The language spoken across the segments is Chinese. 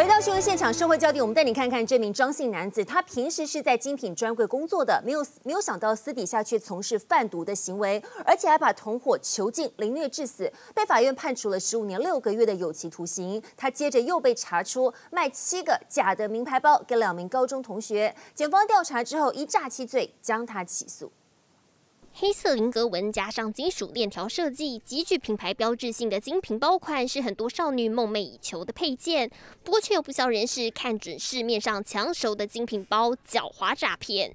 回到新闻现场，社会焦点，我们带你看看这名张姓男子。他平时是在精品专柜工作的，没有没有想到私底下却从事贩毒的行为，而且还把同伙囚禁、凌虐致死，被法院判处了十五年六个月的有期徒刑。他接着又被查出卖七个假的名牌包给两名高中同学，检方调查之后以诈欺罪将他起诉。黑色菱格纹加上金属链条设计，极具品牌标志性的精品包款是很多少女梦寐以求的配件。不过，却有不少人士看准市面上抢手的精品包，狡猾诈骗。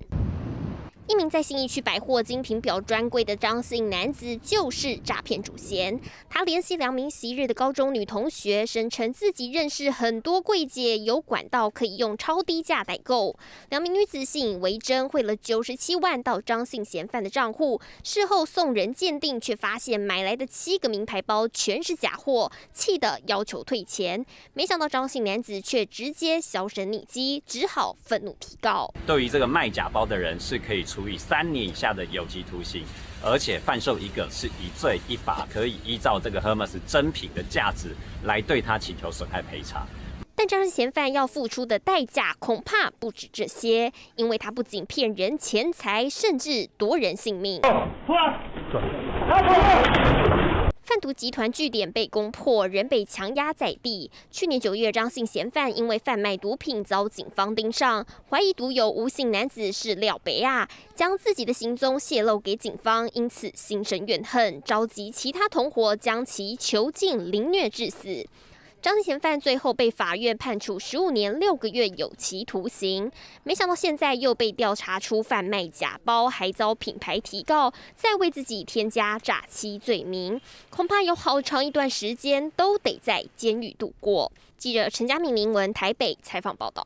一名在信义区百货精品表专柜的张姓男子就是诈骗主嫌。他联系两名昔日的高中女同学，声称自己认识很多柜姐，有管道可以用超低价代购。两名女子信以为真，汇了九十七万到张姓嫌犯的账户。事后送人鉴定，却发现买来的七个名牌包全是假货，气得要求退钱。没想到张姓男子却直接销声匿迹，只好愤怒提告。对于这个卖假包的人，是可以。处以三年以下的有期徒刑，而且贩售一个是一罪一罚，可以依照这个 Hermes 真品的价值来对他请求损害赔偿。但张嫌犯要付出的代价恐怕不止这些，因为他不仅骗人钱财，甚至夺人性命。贩毒集团据点被攻破，人被强压在地。去年九月，张姓嫌犯因为贩卖毒品遭警方盯上，怀疑毒友吴姓男子是廖北亚，将自己的行踪泄露给警方，因此心生怨恨，召集其他同伙将其囚禁、凌虐致死。张贤犯最后被法院判处十五年六个月有期徒刑，没想到现在又被调查出贩卖假包，还遭品牌提告，再为自己添加诈欺罪名，恐怕有好长一段时间都得在监狱度过。记者陈佳敏、林文台北采访报道。